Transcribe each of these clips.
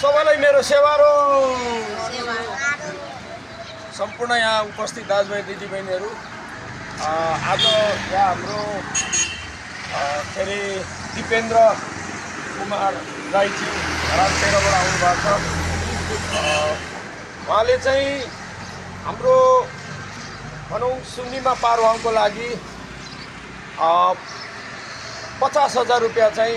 सबैलाई मेरो सेवा र सम्पूर्ण यहाँ उपस्थित दाजुभाइ दिदीबहिनीहरू आज यहाँ हाम्रो के अरे दिपेन्द्र कुमार राईजी तेह्रबाट आउनुभएको छ। उहाँले चाहिँ हाम्रो भनौँ सुन्नीमा पारुवाङको लागि पचास हजार रुपियाँ चाहिँ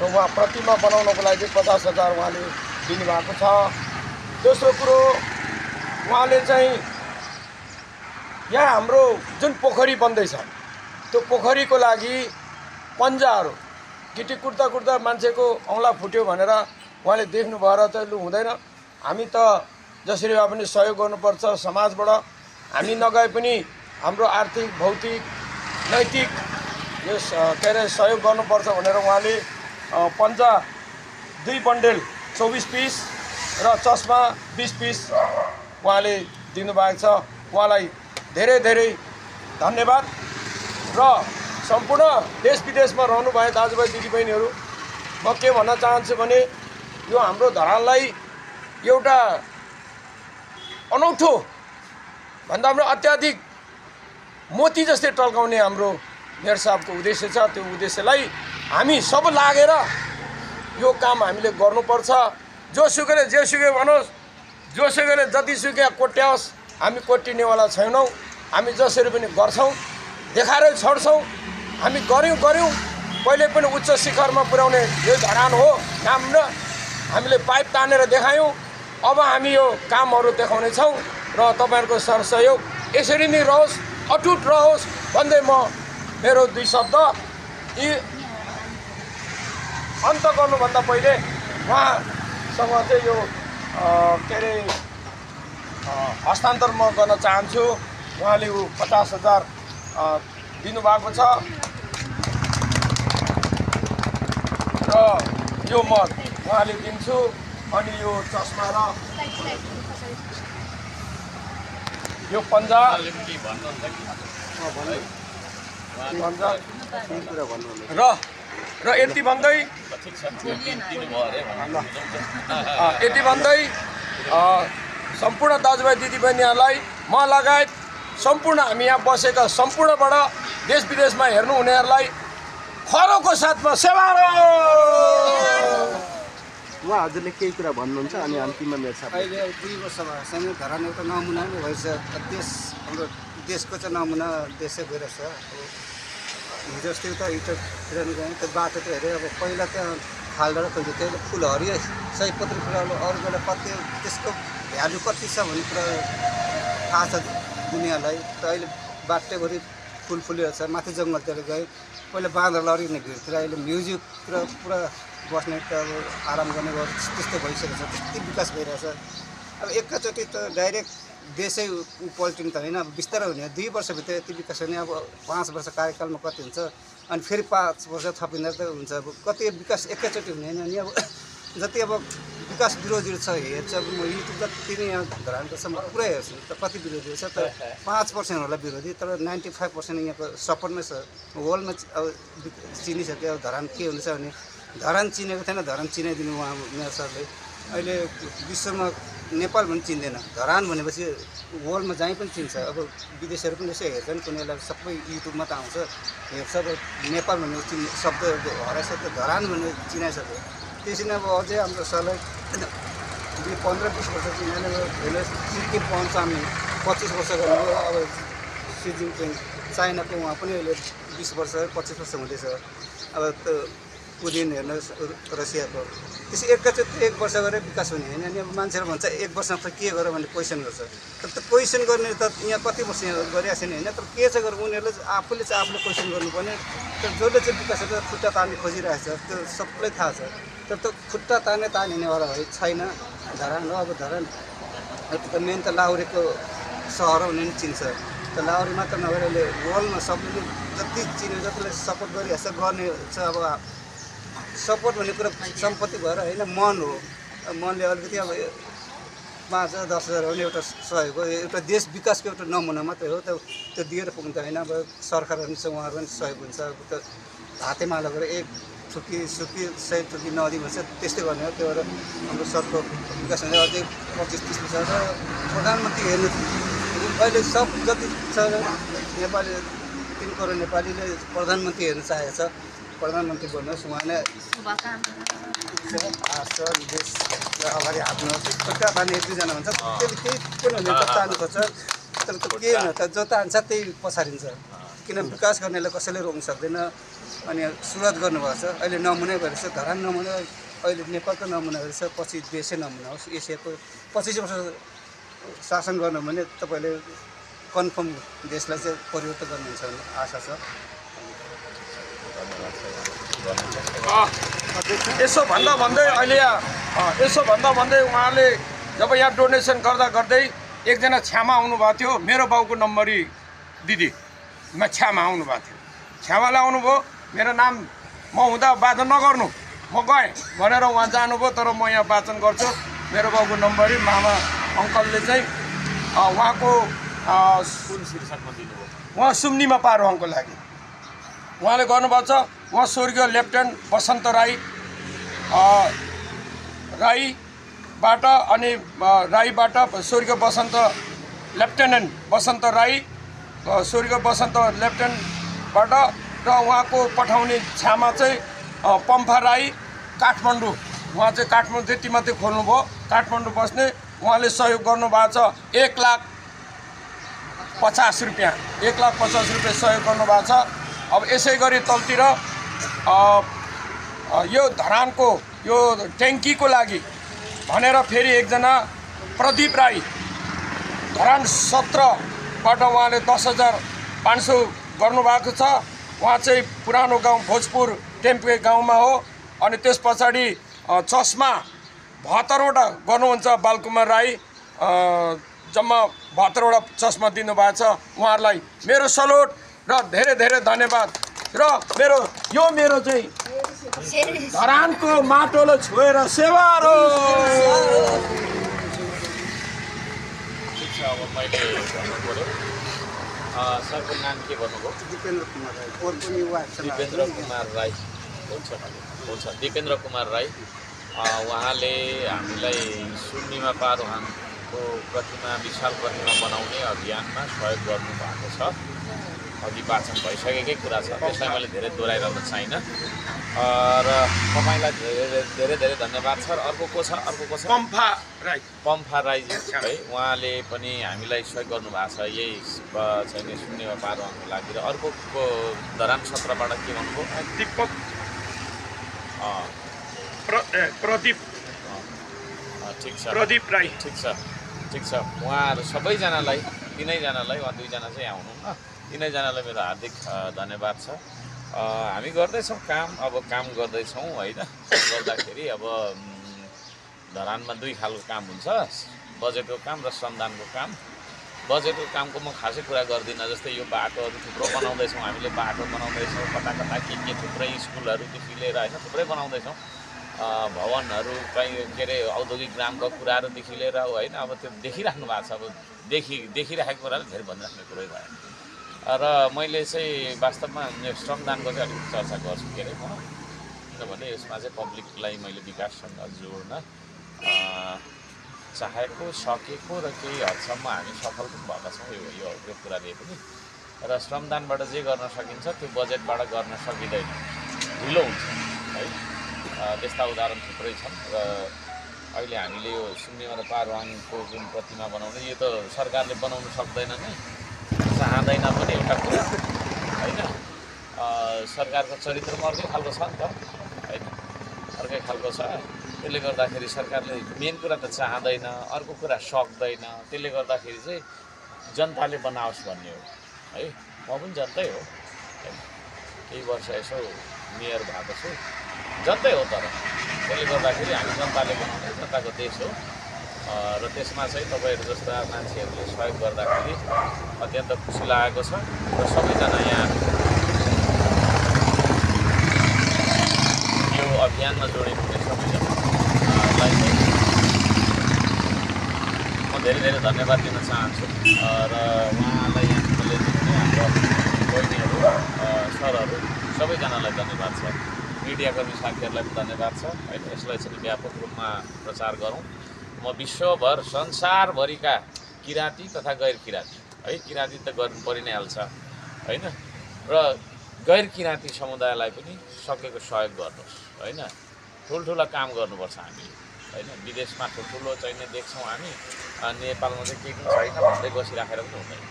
उहाँ प्रतिमा बनाउनको लागि पचास हजार उहाँले दिनुभएको छ। दोस्रो कुरो उहाँले चाहिँ यहाँ हाम्रो जुन पोखरी बन्दैछ त्यो पोखरीको लागि पन्जाहरू गिटी कुर्दा कुर्दा मान्छेको औँला फुट्यो भनेर उहाँले देख्नु भएर त लु हुँदैन। हामी त जसरी भए पनि सहयोग गर्नुपर्छ समाजबाट। हामी नगए पनि हाम्रो आर्थिक भौतिक नैतिक अ, के अरे सहयोग गर्नुपर्छ भनेर उहाँले पन्जा दुई बन्डेल चौबिस पिस र चस्मा बिस पिस उहाँले दिनुभएको छ। उहाँलाई धेरै धेरै धन्यवाद र सम्पूर्ण देश विदेशमा रहनुभए दाजुभाइ दिदीबहिनीहरू म के भन्न चाहन्छु भने यो हाम्रो धरानलाई एउटा अनौठो भन्दा पनि अत्याधिक मोती जस्तै टल्काउने हाम्रो मेयर साहबको उद्देश्य छ त्यो उद्देश्यलाई हामी सब लागेर यो काम हामीले गर्नुपर्छ। जोसुकैले जेसुकै भनोस् जोसुकैले जतिसुकै कोट्याओस् हामी कोटिनेवाला छैनौँ। हामी जसरी पनि गर्छौँ देखाएरै छोड्छौँ। हामी गऱ्यौँ गऱ्यौँ। पहिले पनि उच्च शिखरमा पुर्याउने यो धरान हो काम र हामीले पाइप तानेर देखायौँ। अब हामी यो कामहरू देखाउनेछौँ र तपाईँहरूको सरसहयोग यसरी नै रहोस् अटुट रहोस्। भन्दै म मेरो दुई शब्द यी अन्त गर्नुभन्दा पहिले उहाँसँग चाहिँ यो के अरे हस्तान्तरण म गर्न चाहन्छु। उहाँले ऊ पचास हजार दिनुभएको छ। र यो म उहाँले दिन्छु अनि यो चस्मा र यो पन्जा। र र यति भन्दै यति भन्दै अ, सम्पूर्ण दाजुभाइ दिदीबहिनीहरूलाई म लगायत सम्पूर्ण हामी यहाँ बसेका सम्पूर्णबाट देश विदेशमा हेर्नु हुनेहरूलाई खरोको साथमा सेवा र। उहाँ हजुरले केही कुरा भन्नुहुन्छ अनि अन्तिममा मेरो साथी अहिले दुई वर्ष भयो। समय धरान एउटा नमुना नै भएछ देश हाम्रो देशको चाहिँ नमुना देशै गइरहेछ। अब हिजो अस्ति त इटो फिराउनु गयौँ त्यो बाटो त हेऱ्यो अब पहिला त्यहाँ खाल्डा र खोल्थ्यो त्यो फुल हरियो सयपत्री फुलहरू अरू बेला कति त्यसको भ्यालु कति छ भन्ने कुरा थाहा छ दुनियाँलाई। त अहिले बाटैभरि फुल फुलिरहेको छ माथि जङ्गलतिर गएँ पहिला बाँदरलाई अलिकति भिडतिर अहिले म्युजिकतिर पुरा बस्ने त अब आराम गर्ने गर्छ त्यस्तो भइसकेको छ त्यति विकास भइरहेछ। अब एकैचोटि त डाइरेक्ट देशै उ पल्टिनु त होइन अब बिस्तारै हुने दुई वर्षभित्र यति विकास हुने अब पाँच वर्ष कार्यकालमा कति हुन्छ अनि फेरि पाँच वर्ष थपिँदा त हुन्छ अब कति विकास एकैचोटि हुने होइन अनि अब जति अब विकास विरोधीहरू छ हेर्छ अब म युट्युब जति नै यहाँ धरानको छ म पुरै हेर्छु त कति विरोधीहरू छ तर पाँच पर्सेन्ट होला विरोधी तर नाइन्टी फाइभ पर्सेन्ट यहाँको सपोर्टमै छ वर्ल्डमा अब चिनिसक्यो अब धरान के हुन्छ भने धरान चिनेको थिएन धरान चिनाइदिनु उहाँ मेयर सरले। अहिले विश्वमा नेपाल पनि चिन्दैन। धरान भनेपछि वर्ल्डमा जहीँ पनि चिन्छ। अब विदेशीहरू पनि यसो हेर्छन् कुनैलाई सबै युट्युबमा त आउँछ हेर्छ अब नेपाल भन्ने चिन् शब्द हराइसक्यो धरान भन्ने चिनाइसक्यो। त्यसरी नै अब अझै हाम्रो सरलाई पन्ध्र बिस वर्ष हेर्नु सिक्किम पहुँच हामी पच्चिस वर्ष गर्नुभयो। अब सी जिनपिङ चाइनाको उहाँ पनि अहिले बिस वर्ष पच्चिस वर्ष हुँदैछ। अब त्यो पुतिन हेर्नुहोस् रसियाको त्यसै एकैचोटि एक वर्ष गरेर विकास हुने होइन अनि अब मान्छेहरू भन्छ एक वर्षमा त के गर भने क्वेसन गर्छ। तर त्यो क्वेसन गर्ने त यहाँ कति वर्ष गरिरहेको छैन होइन तर के चाहिँ गर्नु उनीहरूले आफूले चाहिँ आफूले क्वेसन गर्नुपर्ने। तर जसले चाहिँ विकास गरेर खुट्टा तान्ने खोजिरहेको छ त्यो सबैलाई थाहा छ। तर त्यो खुट्टा तान्ने तानिनेवाला छैन धरान हो अब धरान। त मेन त लाहुरेको सहर हुने नि चिन्छ। त लाहुरे मात्र नभएर अहिले वर्ल्डमा सबैले जति चिने जतिलाई सपोर्ट गरिरहेको गर्ने चाहिँ अब सपोर्ट भन्ने कुरा सम्पत्ति भएर होइन मन हो। मनले अलिकति अब पाँच हजार दस हजार हो एउटा सहयोग हो। एउटा देश विकासको एउटा नमुना मात्रै हो। त्यो त्यो दिएर पुग्नु त होइन। अब सरकारहरू पनि छ उहाँहरू पनि सहयोग हुन्छ। अब त हातेमालो गरेर एक थुकी सुकी सय थुकी नदी भन्छ त्यस्तै गर्ने हो। त्यो भएर हाम्रो सरको विकास हुने अझै पच्चिस तिस वर्ष र प्रधानमन्त्री हेर्नु अहिले सब जति छ नेपाली तिन करोड नेपालीले प्रधानमन्त्री हेर्न चाहेको छ। प्रधानमन्त्री भन्नुहोस् उहाँ नै आश छ देशलाई अगाडि हाप्नुहोस् छोटा पानी एक दुईजना भन्छ त्यो केही पनि हुँदैन त तान्नु खोज्छ तर केही हुन त जो तान्छ त्यही पछाडिन्छ। किन विकास गर्नेलाई कसैले रोक्नु सक्दैन अनि सुरुवात गर्नुभएको छ अहिले नमुनै भएर छ धरान नमुना अहिले नेपालको नमुना भएर छ पछि देशै नमुना होस् एसियाको पच्चिस वर्ष शासन गर्नु भने तपाईँले कन्फर्म देशलाई चाहिँ परिवर्तन गर्नुहुन्छ भन्ने आशा छ। यसो भन्दा भन्दै अहिले यहाँ यसो भन्दा भन्दै उहाँले जब यहाँ डोनेसन गर्दा गर्दै एकजना छ्यामा आउनुभएको थियो मेरो बाउको नम्बरी दिदी म छ्यामा आउनुभएको थियो। छ्यामालाई आउनुभयो मेरो नाम म हुँदा वाचन नगर्नु म गएँ भनेर उहाँ जानुभयो तर म यहाँ वाचन गर्छु। मेरो बाउको नम्बरी मामा अङ्कलले चाहिँ उहाँको कुन शीर्षकमा दिनुभयो? उहाँ सुम्निमा पारुवाङको लागि। उहाँले गर्नुभएको छ उहाँ स्वर्गीय लेफ्टेन्ट बसन्त राई राईबाट अनि राईबाट स्वर्गीय बसन्त लेफ्टेनेन्ट बसन्त राई स्वर्गीय बसन्त लेफ्टेनेन्टबाट र उहाँको पठाउने छ्यामा चाहिँ पम्फा राई काठमाडौँ। उहाँ चाहिँ काठमाडौँ त्यति मात्रै खोल्नुभयो। काठमाडौँ बस्ने उहाँले सहयोग गर्नुभएको छ एक लाख पचास रुपियाँ। एक लाख पचास रुपियाँ सहयोग गर्नुभएको छ। अब यसै गरी तलतिर यो धरानको यो ट्याङ्कीको लागि भनेर फेरि एकजना प्रदीप राई धरान सत्रबाट उहाँले दस हजार पाँच सौ गर्नुभएको छ। उहाँ चाहिँ पुरानो गाउँ भोजपुर टेम्पे गाउँमा हो अनि त्यस पछाडि चस्मा बहत्तरवटा गर्नुहुन्छ बालकुमार राई। जम्मा बहत्तरवटा चस्मा दिनुभएको छ उहाँहरूलाई मेरो सलोट। र धेरै धेरै धन्यवाद। र मेरो यो मेरो चाहिँ धरानको माटोले छोएर छ अब मैले भन्नु पऱ्यो। अँ, सरको नाम के भन्नुभयो? दिपेन्द्र कुमार राई। दिपेन्द्र कुमार राई। हुन्छ हुन्छ। दिपेन्द्र कुमार राई। अँ, उहाँले हामीलाई सुन्नीमा पारोहाङको प्रतिमा विशाल प्रतिमा बनाउने अभियानमा सहयोग गर्नुभएको छ। अघि वाचन भइसकेकै कुरा छ। त्यसलाई मैले धेरै दोहोऱ्याइरहन अँ, र तपाईँलाई धेरै धेरै धेरै धन्यवाद छ र अर्को को छ? अर्को को छ? पम्फा राई। पम्फा राईजी है उहाँले पनि हामीलाई सहयोग गर्नुभएको छ। यही चाहिँ नि शून्यमा पारुवाको लागि। र अर्को धरान सत्रबाट के भन्नुभयो? दिपक। अँ, प्र ए, प्रदीप। ठिक छ। प्रदीप राई। ठिक छ। ठिक छ। उहाँहरू सबैजनालाई तिनैजनालाई वा दुईजना चाहिँ आउनु तिनैजनालाई मेरो हार्दिक धन्यवाद छ। हामी गर्दैछौँ काम अब काम गर्दैछौँ होइन? गर्दाखेरि अब धरानमा दुई खालको काम हुन्छ। बजेटको काम र श्रमदानको काम। बजेटको कामको म खासै कुरा गर्दिनँ जस्तै यो बाटोहरू थुप्रो बनाउँदैछौँ हामीले बाटो बनाउँदैछौँ कता कता के के थुप्रै स्कुलहरूदेखि लिएर होइन थुप्रै बनाउँदैछौँ। भवनहरू कहीँ के अरे औद्योगिक ग्रामको कुराहरूदेखि लिएर होइन अब त्यो देखिराख्नु भएको छ। अब देखि देखिराखेको कुराले धेरै भनिराख्ने कुरै भयो र मैले चाहिँ वास्तवमा श्रमदानको चाहिँ अलिकति चर्चा गर्छु के अरे म। किनभने यसमा चाहिँ पब्लिकलाई मैले विकाससँग जोड्न चाहेको सकेको र केही हदसम्म हामी सफल पनि भएका छौँ यो यो कुराले पनि र श्रमदानबाट जे गर्न सकिन्छ त्यो बजेटबाट गर्न सकिँदैन। ढिलो हुन्छ है। त्यस्ता उदाहरण थुप्रै छन् र अहिले हामीले यो शून्यमा र पारवाङको जुन प्रतिमा बनाउने यो त सरकारले बनाउनु सक्दैन नै। चाहँदैन पनि एउटा कुरा। होइन? सरकारको चरित्र अर्कै खालको छ नि त। होइन? अर्कै खालको छ। त्यसले गर्दाखेरि सरकारले मेन कुरा त चाहँदैन अर्को कुरा सक्दैन। त्यसले गर्दाखेरि चाहिँ जनताले बनाओस् भन्ने हो। है? म पनि जनतै हो। होइन? केही वर्ष यसो मेयर भएको छु जनतै हो तर। त्यसले गर्दाखेरि हामी जनताले बनाउने जनताको देश हो। र त्यसमा चाहिँ तपाईँहरू जस्ता मान्छेहरूले सहयोग गर्दाखेरि अत्यन्त खुसी लागेको छ र सबैजना यहाँ यो अभियानमा जोडिनु हुने सबैजनालाई म धेरै धेरै धन्यवाद दिन चाहन्छु। र उहाँलाई यहाँ बोलिदिनु हाम्रो बहिनीहरू सरहरू सबैजनालाई धन्यवाद छ। मिडियाकर्मी साथीहरूलाई पनि धन्यवाद छ। होइन यसलाई चाहिँ व्यापक रूपमा प्रचार गरौँ। म विश्वभर संसारभरिका किराँती तथा गैर किराँती है किराँती त गर्नु परि नै हाल्छ होइन? र गैर किराँती समुदायलाई पनि सकेको सहयोग गर्नुहोस् होइन? ठुल्ठुला काम गर्नुपर्छ हामीले होइन? विदेशमा ठुल्ठुलो चाहिने देख्छौँ हामी नेपालमा चाहिँ केही पनि छैन भन्दै बसिराखेर पनि हुँदैन।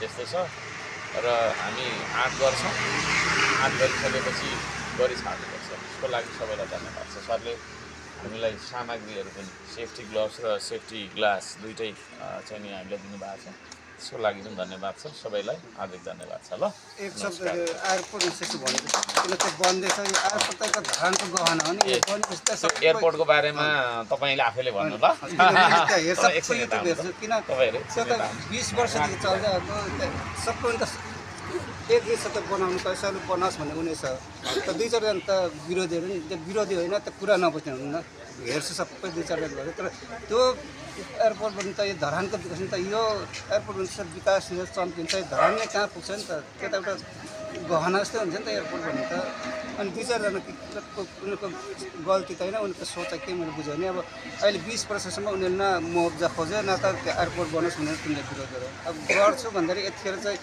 त्यस्तै छ। र हामी आँट गर्छौँ। आँट गरिसकेपछि गरी छाड्नुपर्छ त्यसको लागि सबैलाई धन्यवाद छ। सरले हामीलाई सामग्रीहरू पनि सेफ्टी ग्लोभ्स र सेफ्टी ग्लास दुइटै चाहिँ नि हामीलाई दिनुभएको छ। त्यसको लागि पनि धन्यवाद छ। सबैलाई हार्दिक धन्यवाद छ ल। एक शब्द एयरपोर्टको बारेमा तपाईँले आफैले भन्नु ल। किन तपाईँहरू। बिस वर्षदेखि चल्दै आएको। त्यहाँ सबै त एक देश त बनाउनु पैसाले बनाओस् भन्ने उनी छ। त दुई चारजना त विरोधीहरू नि त्यो विरोधी होइन त्यो कुरा नबुझ्ने हुनुहुन्न हेर्छु सबै दुई चारजना भयो तर त्यो एयरपोर्ट भने त यो धरानको विकास त यो एयरपोर्ट भने त विकास चम्किन्छ। धरान नै कहाँ पुग्छ नि त? त्यो त एउटा गहना जस्तै हुन्छ नि त एयरपोर्ट भन्ने त। अनि दुई चारजना उनीहरूको गल्ती त होइन उनीहरूको सोच के मैले बुझेँ भने अब अहिले बिस वर्षसम्म उनीहरूले न मुआवजा खोज्यो न त एयरपोर्ट बनोस् भनेर तिनीहरूले विरोध गर्यो। अब गर्छु भन्दाखेरि यतिखेर चाहिँ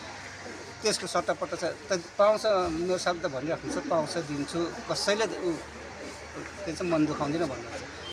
त्यसको सट्टापट्टा चाहिँ त पाउँछ मेरो त भनिराख्नु छ पाउँछ दिन्छु। कसैले त्यो चाहिँ मन दुखाउँदिनँ भन्नुहुन्छ।